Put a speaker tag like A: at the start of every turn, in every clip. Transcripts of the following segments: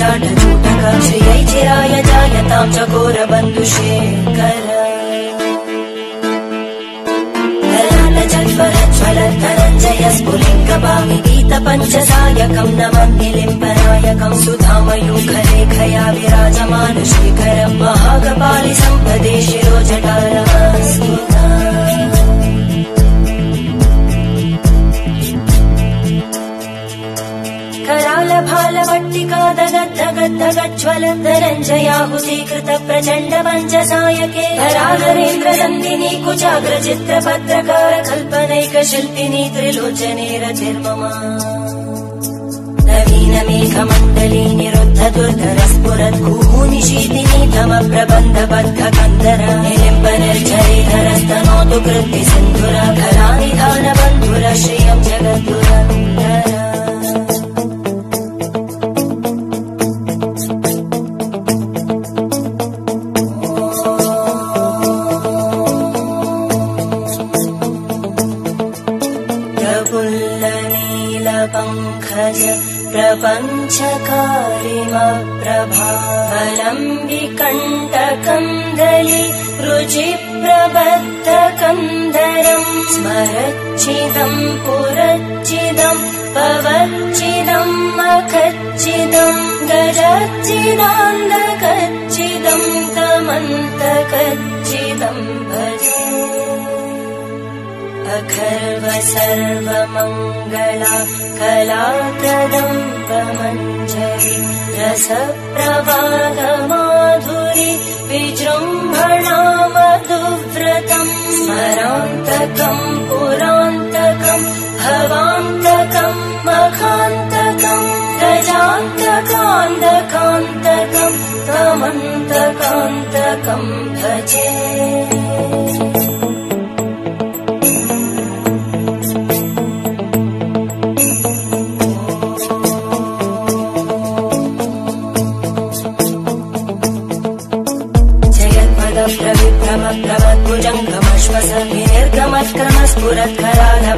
A: षडजूटक श्रियै चिराय जायतां च घोरबन्धुशेखर ज्वलन्तरञ्जय स्फुलिङ्गभामि गीतपञ्चसायकं नमामि लिम्बनायकं सुधामयूखलेखया विराजमानशेखरं महाकपालि सम्पदे शिरोजटारा करालभालवट्टिकाद जगद् जगज्वलन्तरञ्जयासीकृत प्रचण्ड पञ्चसायके करागरे कदन्ति कुचाग्रचित्र पत्रकार कल्पनैकशिल्पिनी त्रिलोचने रचिर्मीनमेकमण्डली निरुद्ध दुर्धरस्पुरभू निशीदिनी तम प्रबन्ध बन्धकन्दरम्बनिर्जरे धरस्तमो दुकृति सिन्धुर धरा निधानबन्धुर श्रीयं जगद् जयत्पदप्रविक्रमप्रमद्भुजङ्गमश्वसन् तमन्तकान्तकम् भजे।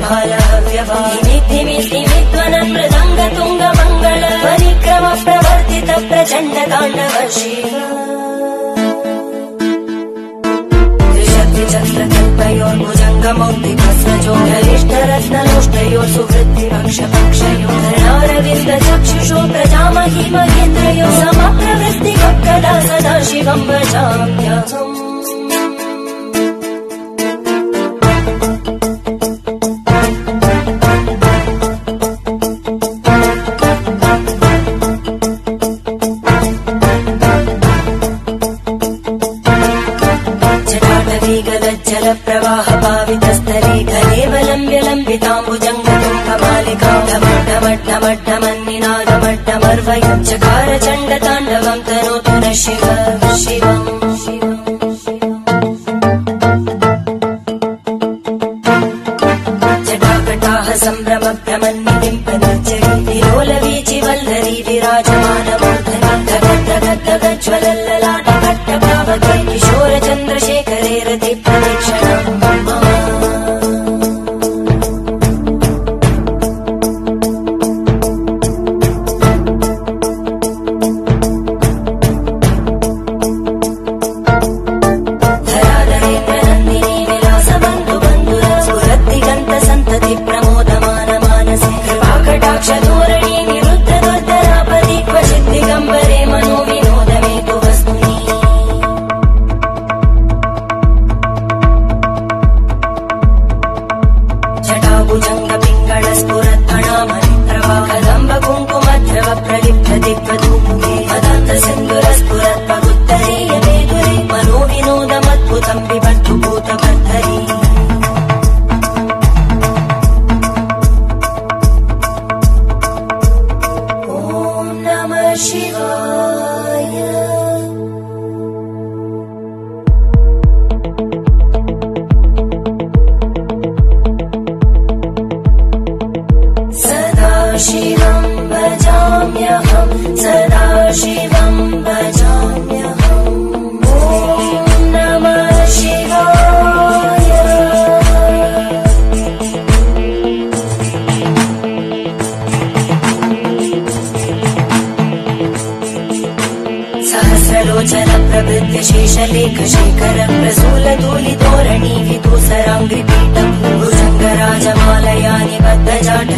A: भालः व्यभाे विद्वन प्रदङ्गतुम् प्रचण्ड ताण्डव शिव त्रिशक्तिचक्रकल्पयोर्भुजङ्गमौक्तिकस्रजो बलिष्ठरत्नलोष्टयो सुवृत्तिपक्षपक्षयो धरणारविन्द चक्षुषो प्रजामहि महेन्द्रयो समप्रवृत्तिकदा सदा शिवं भजाम्यहम् తీగలజ్జల ప్రవాహ పావితస్తరే కలేవలంబ్య లంబితాంబుజంగ మాలికాండమడ్డమడ్డమడ్డమన్నినాదమడ్డమర్వయుచ్చ కారచండతా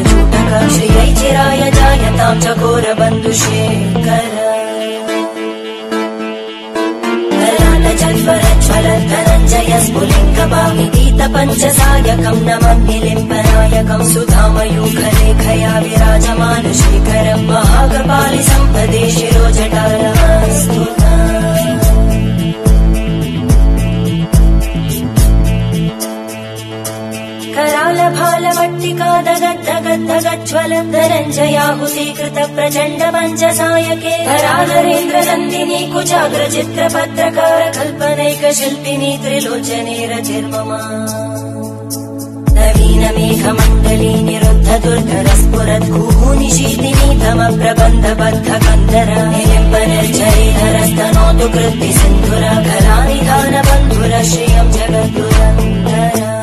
A: चूटक श्रियै चिराय जायताम् चकोर बन्धुशेखर ज्वल धनञ्जय स्फुलिङ्गभाविगीत पञ्चसायकम् नमन्निलिम्बनायकम् सुधामयूखलेखया विराजमान महागपालि सम्पदे शिरोजटालस्तु करालभालवट्टिका दगद्दगद्दगज्ज्वल धनञ्जयाहुतीकृत प्रचण्ड पञ्चसायके करालरेन्द्र नन्दिनी कुचाग्र चित्रपत्रकार कल्पनैक शिल्पिनी त्रिलोचने रचिर्ममा नवीन मेघमण्डली निरुद्ध कुहूनिशीतिनी तम प्रबन्ध बद्ध कन्दर निर्जरीधरस्तनोतु कृत्ति सिन्धुर घरानिधान बन्धुर श्रियम् जगद्दुरन्दर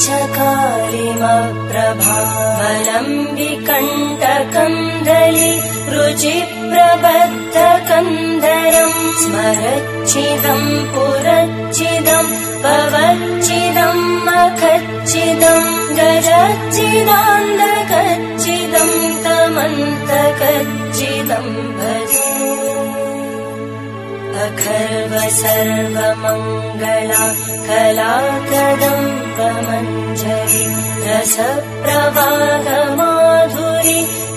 A: प्रपञ्चकालिमप्रभावलम् विकण्टकन्दलि रुचिप्रबद्धकन्दरम् स्मरच्चिदम् पुरच्चिदम् पवच्चिदम् मखच्चिदम् गजच्चिदान्दकच्चिदम् तमन्तकच्चिदम् भजे। अखर्व सर्वमङ्गला कला कदम्बमञ्जरि रसप्रवाहमाधुरि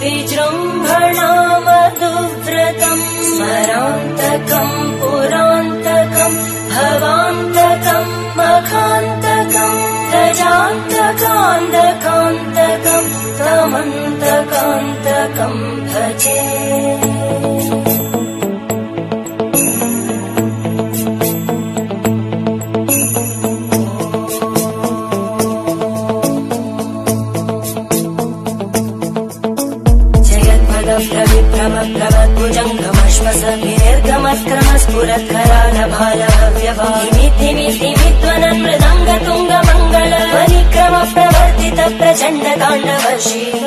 A: विजृम्भणा मधुव्रतम् स्मरान्तकम् पुरान्तकम् भवान्तकम् मखान्तकम् गजान्तकान्तकान्तकम् तमन्तकान्तकम् भजे ताण्डव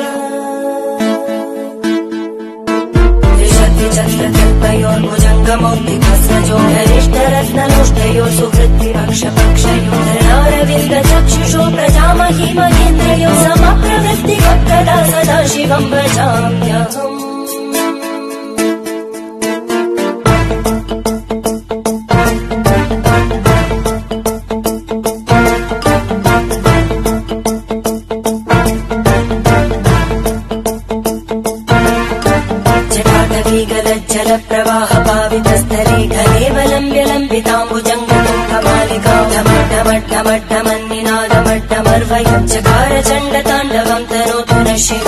A: धरे धरे वलम्ब्य लम्बिताम्बुजङ्गम् कमालिका ढमट्टमट्टमट्टमन्निनादमट्टमर्वयञ्चकार चण्डताण्डवम् तनोतु न शिव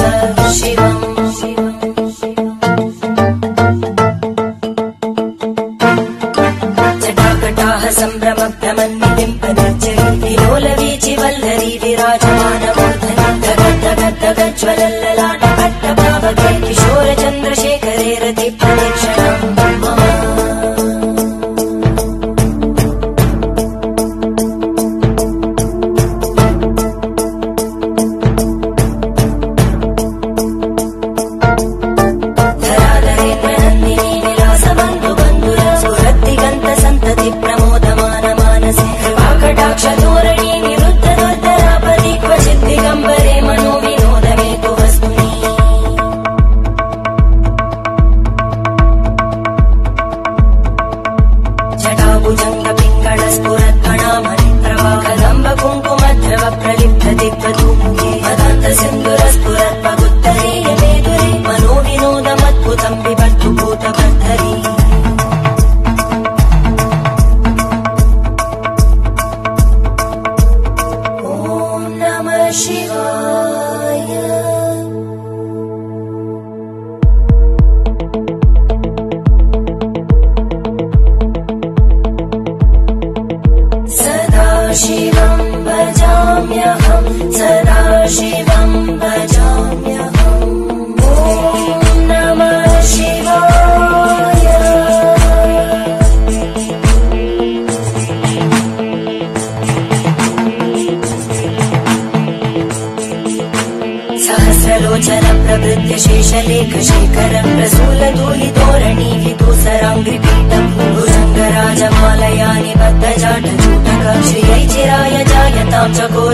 A: शिवम् शिवम् सम्भ्रमभ्रमन्निबिम्बनर्जरी विलोलवीचि वल्लरी विराजमानमूर्धनि जगज्ज्वलल्ल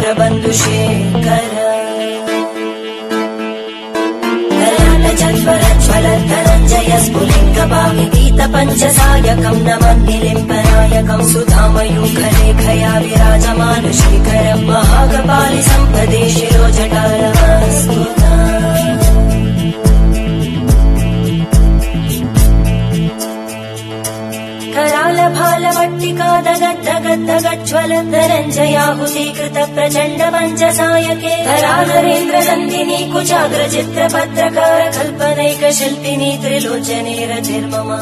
A: जायताम् चकोर बन्धुशेखर ज्वलद्धनञ्जय स्फुलिङ्गभामितीत पञ्चसायकम् नमन्निलिम्बनायकम् सुधामयूखलेखया विराजमान शेखरम् महागपालि सम्पदे शिरो दगद्दगद्दगज्ज्वलधरञ्जयाहुतीकृत प्रचण्ड पञ्चसायके धराधरेन्द्रनन्दिनी कुचाग्रचित्रपत्रकार कल्पनैकशिल्पिनी त्रिलोचने रचिर्ममा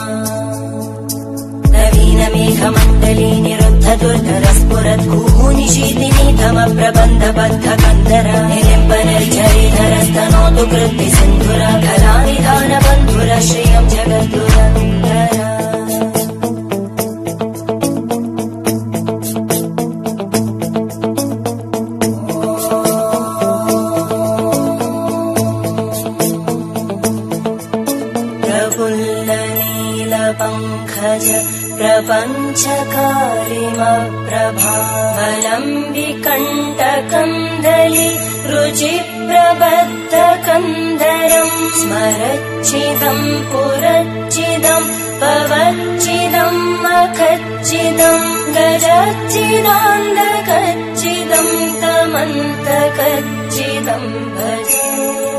A: नवीनमेघमण्डली निरुद्ध दुर्धर स्फुरत् कुहूनिशीतिनी तम प्रबन्ध बद्ध कन्दर निलिम्बनर्झरीधरस्तनोतु कृत्ति सिन्धुर कलानिधान बन्धुर श्रियम् जगद्दुरन्दर प्रफुल्लनीलपङ्कज प्रपञ्चकारिमप्रभावलम्बिकण्टकन्दलि रुचिप्रबद्धकन्धरम् स्मरच्चिदम् पुरच्चिदम् पवच्चिदम् मखच्चिदम् गजच्चिदान्दकच्चिदम् तमन्तकच्चिदम् भजे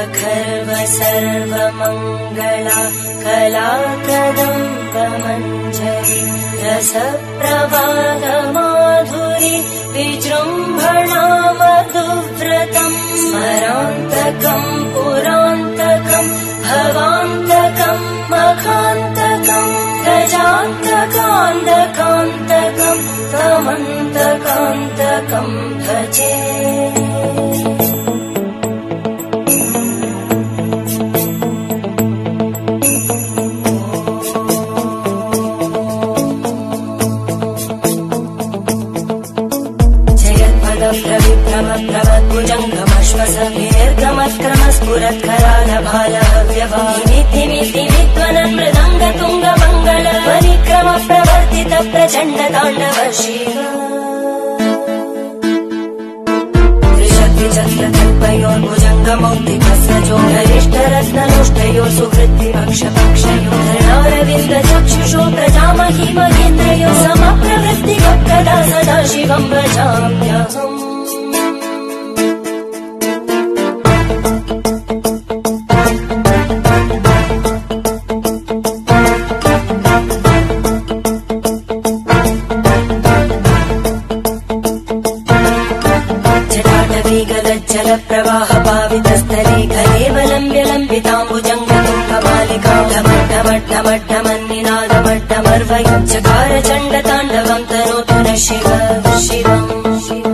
A: अखर्व सर्वमङ्गला कलाकदम्बमञ्जरि रसप्रवाहमाधुरि विजृम्भणा मधुव्रतम् स्मरान्तकम् पुरान्तकम् भवान्तकम् मखान्तकम् गजान्तकान्तकान्तकम् तमन्तकान्तकम् भजे ढमड्ढमड्ढमड्ढमन्निनादमड्ढमर्वयम् चकार चण्डताण्डवम् तनोतु न शिव शिवम्। जटाकटाः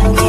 A: Thank you.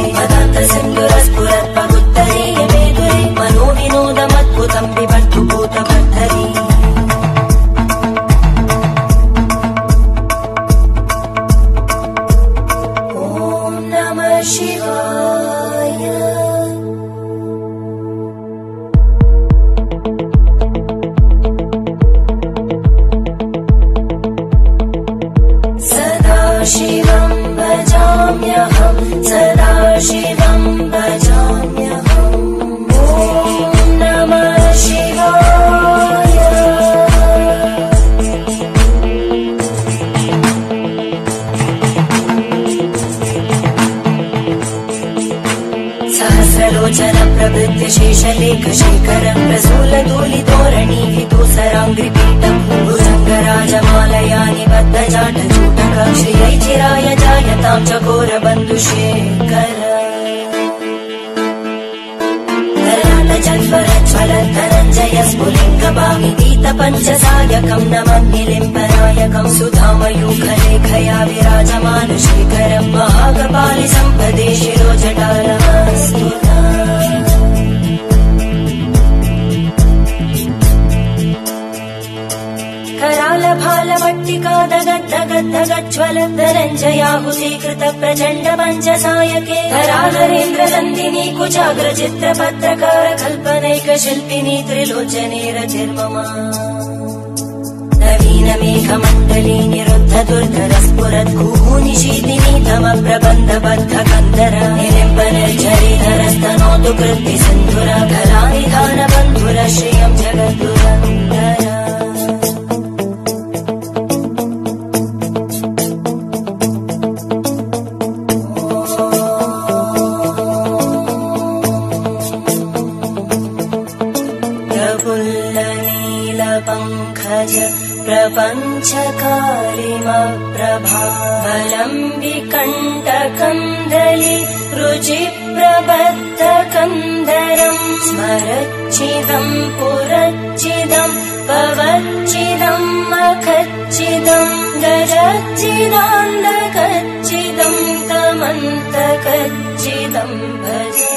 A: पञ्चसायकम् नमन्निलिम्बनायकम् सुधामयूखलेखया विराजमान शेखरम् महागपालि सम्पदे शिरो जटालस्तुता कृत प्रचण्ड पञ्चसायके करालरेन्द्रनन्दिनी कुचाग्र चित्रपत्रकार कल्पनैक शिल्पिनी त्रिलोचने रतिर्मम नवीनमेघमण्डली निरुद्ध स्फुरत् कुहूनिशीतिनी तम प्रबन्ध बद्ध कन्दर निलिम्ब निर्झरिधरस्तनोतु कृत्ति सिन्धुर कलानिधान बन्धुर श्रियम् जगद्दुरन्दर प्रफुल्लनीलपङ्कज प्रपञ्चकारिमप्रभावलम् विकण्टकन्दलि रुचिप्रबद्धकन्दरम् स्मरच्चिदम् पुरच्चिदम् पवच्चिदम् मखच्चिदम् गजच्चिदान्दकच्चिदम् तमन्तकच्चिदम् भजे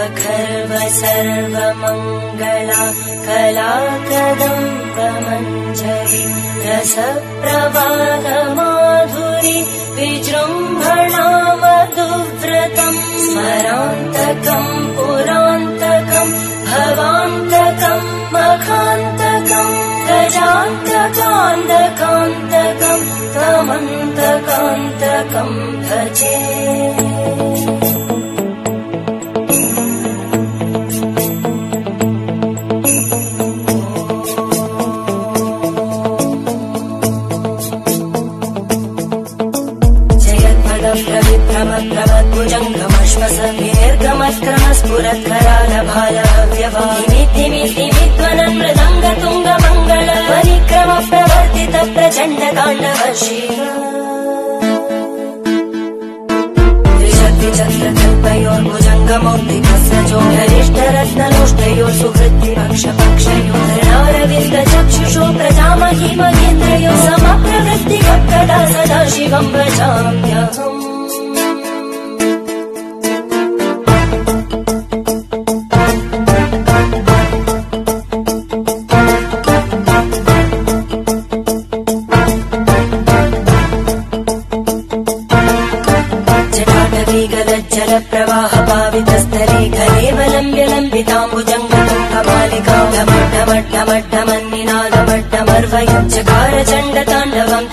A: अखर्व सर्वमङ्गला कला कदम्बमञ्जरि रसप्रवाहमाधुरि विजृम्भणा मधुव्रतम् स्मरान्तकम् पुरान्तकम् भवान्तकम् मखान्तकम् गजान्तकान्तकान्तकम् तमन्तकान्तकम् भजे प्रचण्ड ताण्डव शिव त्रिशक्तिचक्रकल्पयोर्भुजङ्गमौक्तिकस्य चोधरिष्ठरत्नलोष्टयोः सुहृद्दि पक्ष पक्षयो धरणारविन्द चक्षुषो प्रजामहि महेन्द्रयो समप्रवृत्तिकदा सदा शिवम् भजाम्यहम्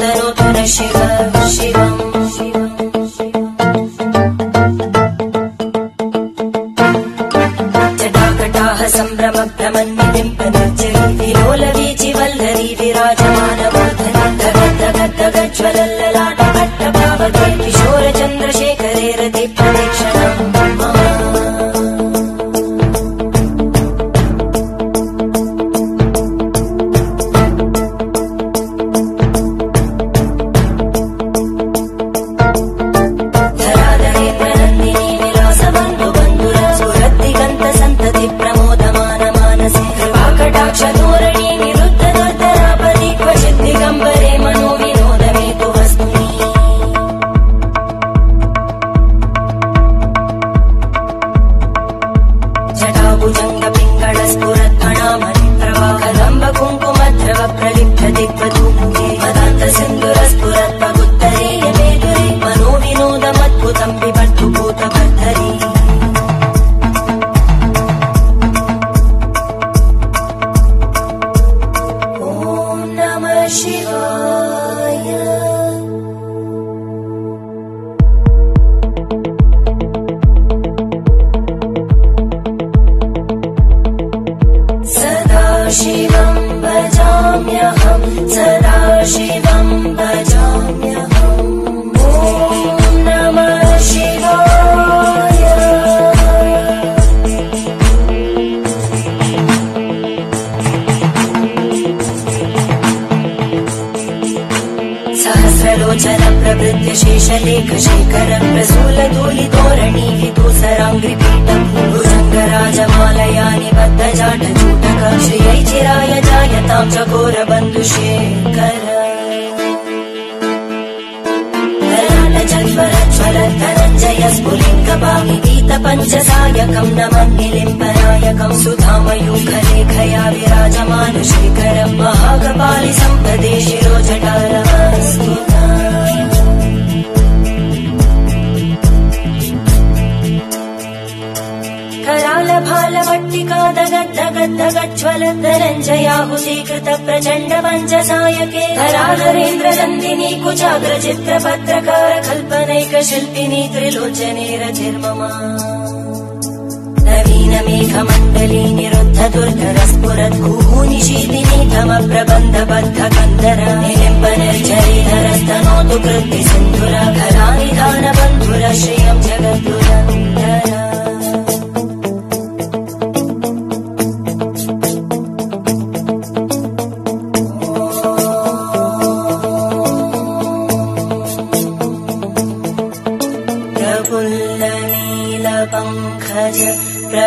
A: शिव शिवम् जटाकटाः सम्भ्रमभ्रमन्निलिम्पनर्जरी पञ्चसायकम् नमन्निलिम्बनायकम् सुधामयूखलेखया विराजमान शेखरम् महागपालि सम्पदे शिरो जटारस्तुता कराल भाल मट्टिका दगद्दगद्दगज्ज्वल धनञ्जयाहुति कृत प्रचण्ड पञ्चसायके करालरेन्द्र नन्दिनी कुचाग्र कल्पनैक शिल्पिनी त्रिलोचने रचिर्ममा नवीन मेघमण्डली निरुद्ध दुर्धर स्फुरत् निशीतिनी तम प्रबन्ध बद्ध कन्दर निलिम्ब निर्झरीधरस्तनोतु कृत्ति सिन्धुर घरानिधान बन्धुर श्रियम्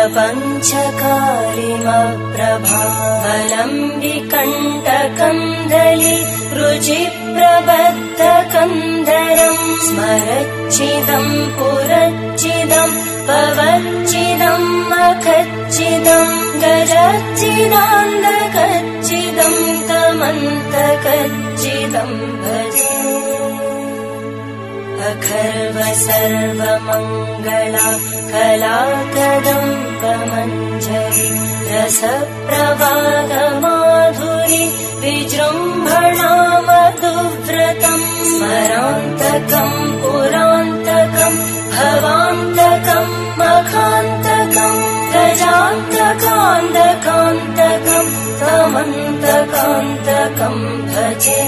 A: प्रपञ्चकारिमप्रभावलम्बिकण्टकन्दलि रुचिप्रबद्धकन्दरम् स्मरच्चिदम् पुरच्चिदम् पवच्चिदम् मखच्चिदम् गजच्चिदान्दकच्चिदम् तमन्तकच्चिदम् भजे अखर्व सर्वमङ्गला कला कदम्बमञ्जरि रसप्रवाहमाधुरि विजृम्भणा मधुव्रतम् स्मरान्तकम् पुरान्तकम् भवान्तकम् मखान्तकम् गजान्तकान्तकान्तकम् तमन्तकान्तकम् भजे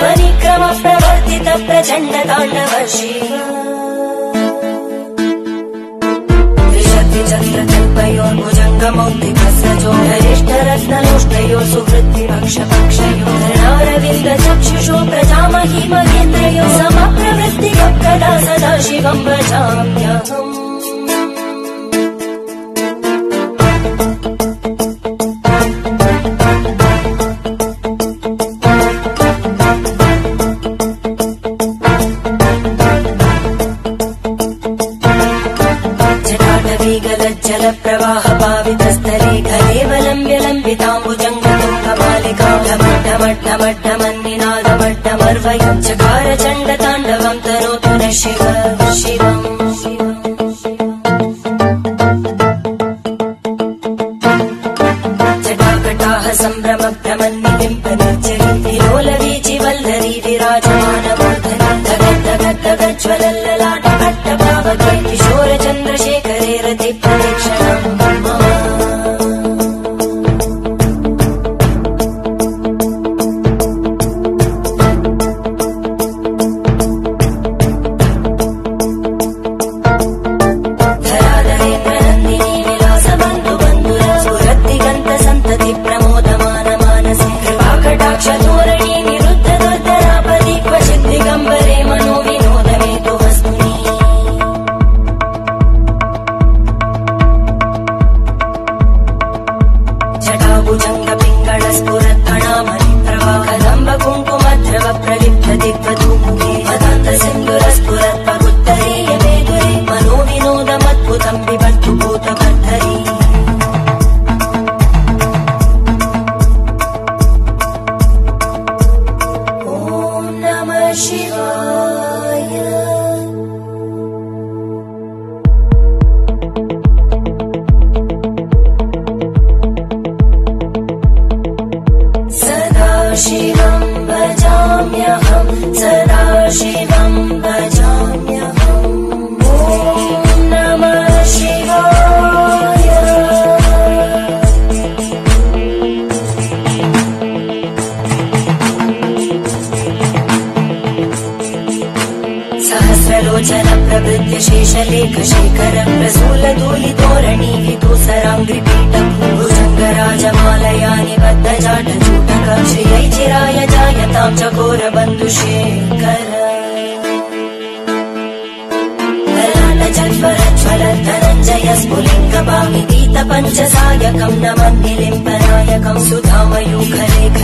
A: परिक्रम प्रवर्तित प्रचण्ड ताण्डव शिव त्रिशक्तिचक्रकल्पयोर्भुजङ्गमौक्तिकसजो हरिष्ठरत्नलोष्टयो सुवृत्तिपक्षपक्षयो धरणारविन्द चक्षुषो प्रजामहि महेन्द्रयो समप्रवृत्तिकदा सदा शिवम् भजाम्यहम्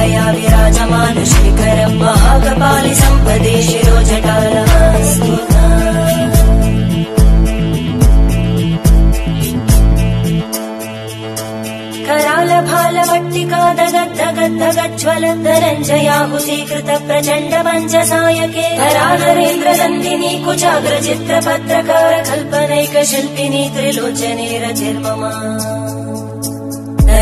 A: सुधामयूखलेखया विराजमान महाकपालि सम्पदे शिरो जटालस्तुता कराल भाल वट्टिका दगद् दगद् दगज्ज्वल धनञ्जयाहुति कृत प्रचण्ड धराधरेन्द्र चित्र पत्रकार कल्पनैक शिल्पिनी त्रिलोचने रचिर्ममा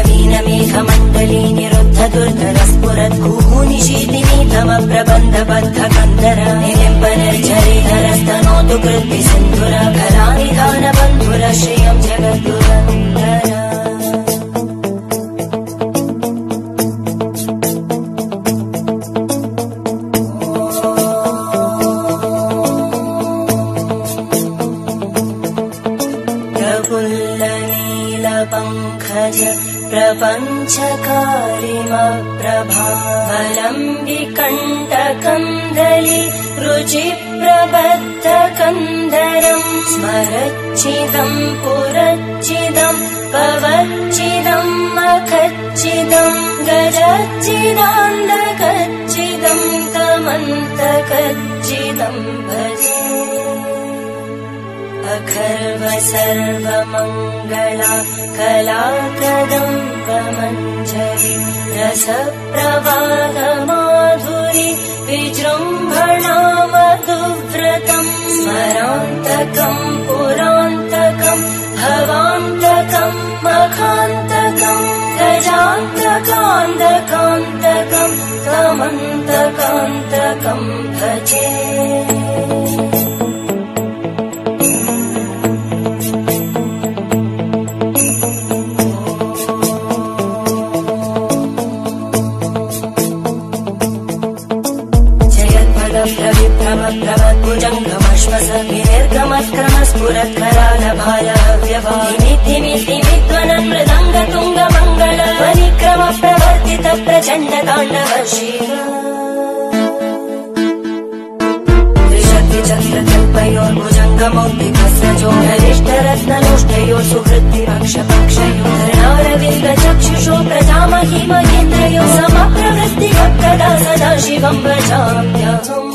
A: नवीन मेघमण्डली निरुद्ध दुर्धर स्फुरत् भूनिशीतिनी तम प्रबन्ध बद्ध कन्दर निलिम्ब निर्झरे धरस्तनोतु कृति सिन्धुर कलानिधान बन्धुर श्रियम् जगद्दुरन्दर प्रपञ्चकारिमप्रभावलम्बिकण्टकन्दलि रुचिप्रबद्धकन्दरम् स्मरच्चिदम् पुरच्चिदम् पवच्चिदम् मखच्चिदम् गजच्चिदान्दकच्चिदम् तमन्तकच्चिदम् भजे अखर्व सर्वमङ्गला कला कदम्बमञ्जरि रसप्रवाहमाधुरि विजृम्भणा मधुव्रतम् स्मरान्तकम् पुरान्तकम् भवान्तकम् मखान्तकम् गजान्तकान्तकान्तकम् तमन्तकान्तकम् भजे भुजङ्गमश्वसङ्गि निर्गमत्रमस्फुरत्करालव्य तुङ्ग मङ्गल परिक्रम प्रवर्तित प्रचण्ड प्रचण्डताण्डवशी त्रिशक्तिचक्रतर्पयोर्भुजङ्गमौतिकसजो हरिष्ठरत्ननुष्ठयो सुकृतिरक्ष पक्षयो धरणारविन्द चक्षुषो प्रजाम सदा शिवम् वजाम्य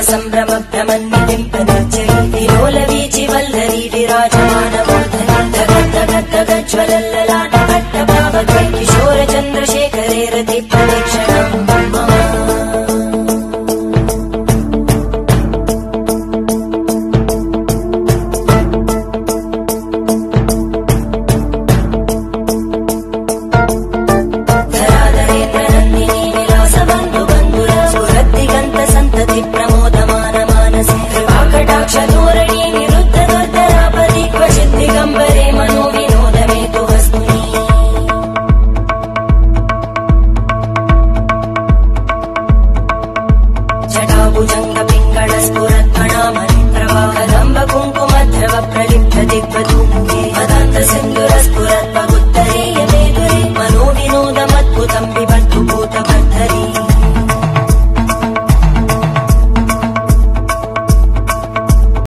A: सम्भ्रम भ्रमन्नितिम् प्रनिर्जरी विलोलवीचि वल्लरी विराजमानमूर्धनि